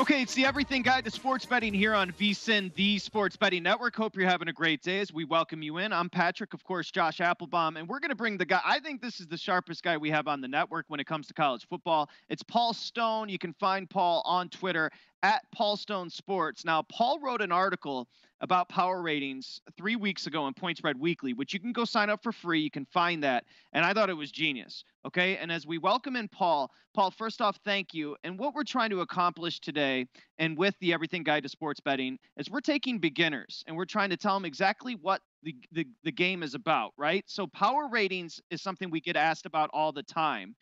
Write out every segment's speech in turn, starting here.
Okay, it's the Everything Guide to Sports Betting here on VSIN, the Sports Betting Network. Hope you're having a great day as we welcome you in. I'm Patrick, of course, Josh Appelbaum, and we're going to bring the guy. I think this is the sharpest guy we have on the network when it comes to college football. It's Paul Stone. You can find Paul on Twitter at Paul Stone Sports. Now, Paul wrote an article about power ratings three weeks ago in Point Spread Weekly, which you can go sign up for free. You can find that. And I thought it was genius. Okay. And as we welcome in Paul, Paul, first off, thank you. And what we're trying to accomplish today and with the Everything Guide to Sports Betting is we're taking beginners and we're trying to tell them exactly what the, the, the game is about, right? So power ratings is something we get asked about all the time.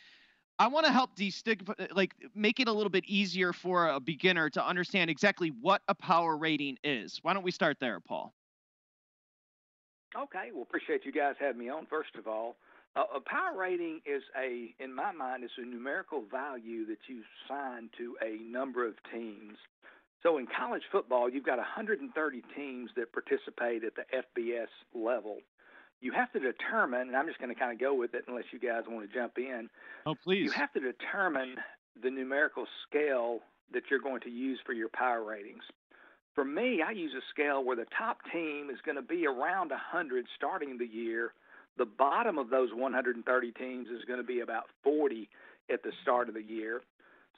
I want to help destigmatize, like make it a little bit easier for a beginner to understand exactly what a power rating is. Why don't we start there, Paul? Okay, well, appreciate you guys having me on. First of all, uh, a power rating is a, in my mind, is a numerical value that you assign to a number of teams. So in college football, you've got 130 teams that participate at the FBS level you have to determine, and I'm just going to kind of go with it unless you guys want to jump in. Oh, please. You have to determine the numerical scale that you're going to use for your power ratings. For me, I use a scale where the top team is going to be around 100 starting the year. The bottom of those 130 teams is going to be about 40 at the start of the year.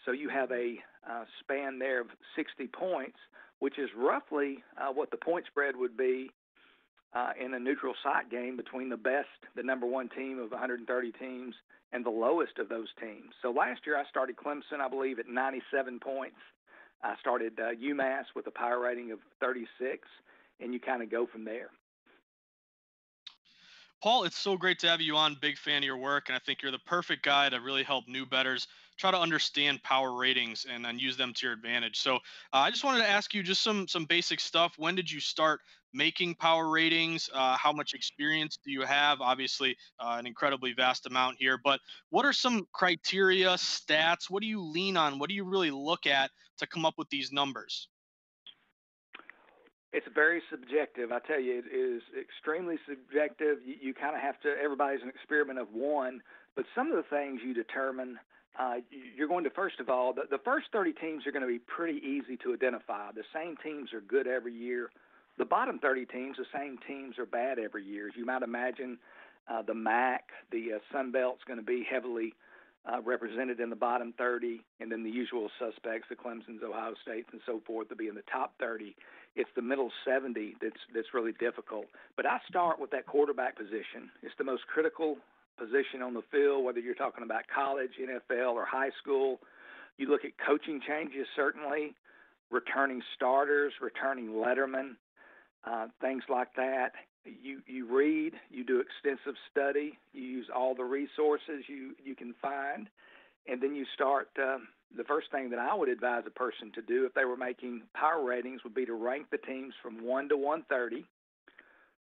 So you have a uh, span there of 60 points, which is roughly uh, what the point spread would be uh, in a neutral site game between the best, the number one team of 130 teams, and the lowest of those teams. So last year I started Clemson, I believe, at 97 points. I started uh, UMass with a power rating of 36, and you kind of go from there. Paul, it's so great to have you on. Big fan of your work, and I think you're the perfect guy to really help new bettors try to understand power ratings and then use them to your advantage. So, uh, I just wanted to ask you just some some basic stuff. When did you start making power ratings? Uh, how much experience do you have? Obviously, uh, an incredibly vast amount here, but what are some criteria, stats? What do you lean on? What do you really look at to come up with these numbers? It's very subjective. I tell you, it is extremely subjective. You, you kind of have to. Everybody's an experiment of one, but some of the things you determine. Uh, you're going to first of all, the, the first 30 teams are going to be pretty easy to identify. The same teams are good every year. The bottom 30 teams, the same teams are bad every year. As you might imagine, uh, the MAC, the uh, Sun Belt's going to be heavily represented in the bottom 30, and then the usual suspects, the Clemson's, Ohio States, and so forth, to be in the top 30. It's the middle 70 that's that's really difficult. But I start with that quarterback position. It's the most critical position on the field, whether you're talking about college, NFL, or high school. You look at coaching changes, certainly, returning starters, returning lettermen, uh, things like that. You you read, you do extensive study, you use all the resources you you can find, and then you start. Uh, the first thing that I would advise a person to do if they were making power ratings would be to rank the teams from one to one thirty.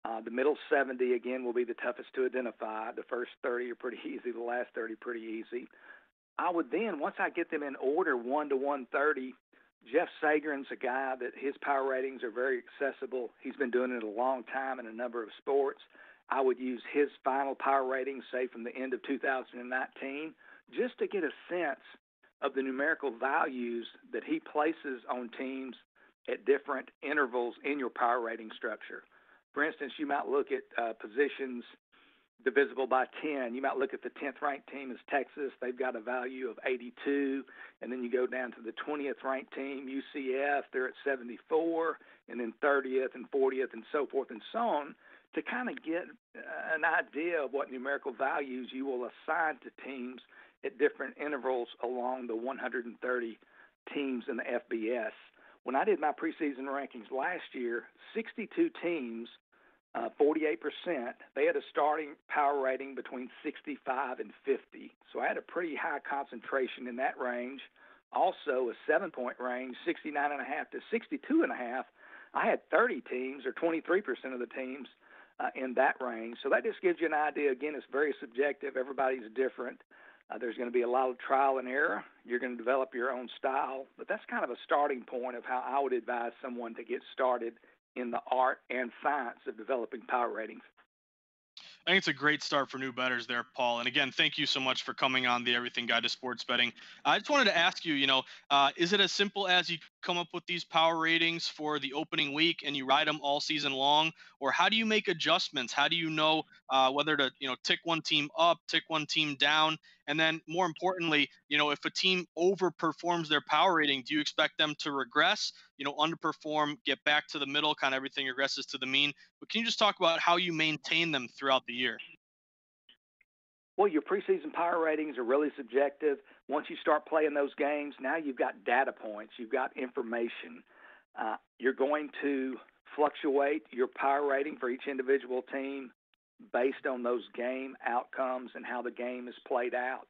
Uh, the middle 70 again will be the toughest to identify. The first 30 are pretty easy. The last 30 pretty easy. I would then, once I get them in order, one to 130, Jeff Sagarin's a guy that his power ratings are very accessible. He's been doing it a long time in a number of sports. I would use his final power ratings, say from the end of 2019, just to get a sense of the numerical values that he places on teams at different intervals in your power rating structure. For instance, you might look at uh, positions divisible by 10. You might look at the 10th ranked team as Texas. They've got a value of 82. And then you go down to the 20th ranked team, UCF, they're at 74. And then 30th and 40th and so forth and so on to kind of get an idea of what numerical values you will assign to teams at different intervals along the 130 teams in the FBS. When I did my preseason rankings last year, 62 teams uh, 48%, they had a starting power rating between 65 and 50. So I had a pretty high concentration in that range. Also, a seven point range, 69.5 to 62.5. I had 30 teams, or 23% of the teams, uh, in that range. So that just gives you an idea. Again, it's very subjective, everybody's different. Uh, there's going to be a lot of trial and error. You're going to develop your own style, but that's kind of a starting point of how I would advise someone to get started in the art and science of developing power ratings. I think it's a great start for new bettors there, Paul. And again, thank you so much for coming on the Everything Guide to Sports Betting. I just wanted to ask you, you know, uh, is it as simple as you come up with these power ratings for the opening week and you ride them all season long, or how do you make adjustments? How do you know uh, whether to, you know, tick one team up, tick one team down, and then more importantly, you know, if a team overperforms their power rating, do you expect them to regress? You know, underperform, get back to the middle, kind of everything regresses to the mean. But can you just talk about how you maintain them throughout the year? Well, your preseason power ratings are really subjective. Once you start playing those games, now you've got data points, you've got information. Uh, you're going to fluctuate your power rating for each individual team based on those game outcomes and how the game is played out.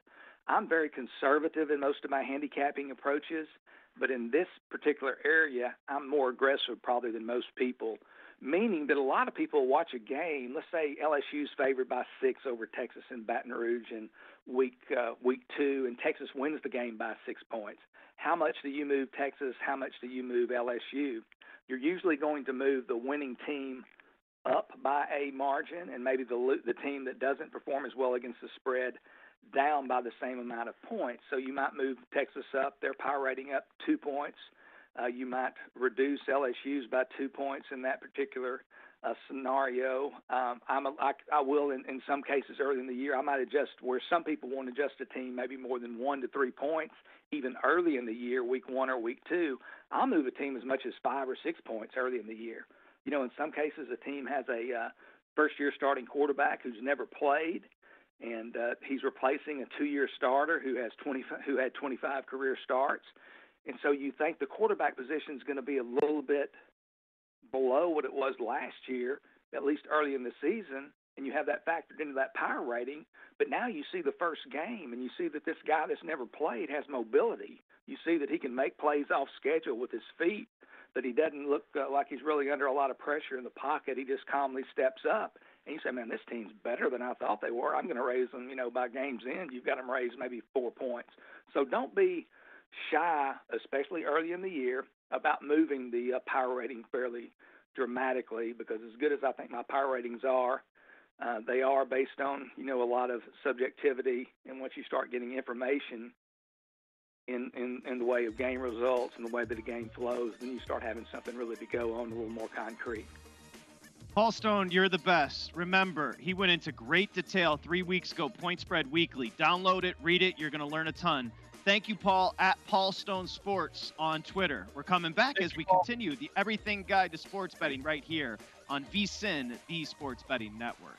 I'm very conservative in most of my handicapping approaches, but in this particular area, I'm more aggressive probably than most people meaning that a lot of people watch a game. Let's say LSU's favored by six over Texas in Baton Rouge in week uh, week two, and Texas wins the game by six points. How much do you move Texas? How much do you move LSU? You're usually going to move the winning team up by a margin, and maybe the the team that doesn't perform as well against the spread down by the same amount of points. So you might move Texas up, their power rating up two points uh, you might reduce LSU's by two points in that particular uh, scenario. Um, I'm a, I, I will in, in some cases early in the year. I might adjust where some people want to adjust a team maybe more than one to three points even early in the year, week one or week two. I'll move a team as much as five or six points early in the year. You know, in some cases, a team has a uh, first-year starting quarterback who's never played, and uh, he's replacing a two-year starter who has 20 who had 25 career starts and so you think the quarterback position is going to be a little bit below what it was last year, at least early in the season, and you have that factored into that power rating. But now you see the first game, and you see that this guy that's never played has mobility. You see that he can make plays off schedule with his feet, that he doesn't look uh, like he's really under a lot of pressure in the pocket. He just calmly steps up. And you say, man, this team's better than I thought they were. I'm going to raise them, you know, by game's end. You've got them raised maybe four points. So don't be – shy, especially early in the year, about moving the uh, power rating fairly dramatically because as good as I think my power ratings are, uh, they are based on you know a lot of subjectivity. And once you start getting information in, in in the way of game results and the way that a game flows, then you start having something really to go on a little more concrete. Paul Stone, you're the best. Remember, he went into great detail three weeks ago, Point Spread Weekly. Download it, read it. You're going to learn a ton. Thank you, Paul, at Paul Stone Sports on Twitter. We're coming back Thank as we Paul. continue the Everything Guide to Sports Betting right here on VSIN, the Sports Betting Network.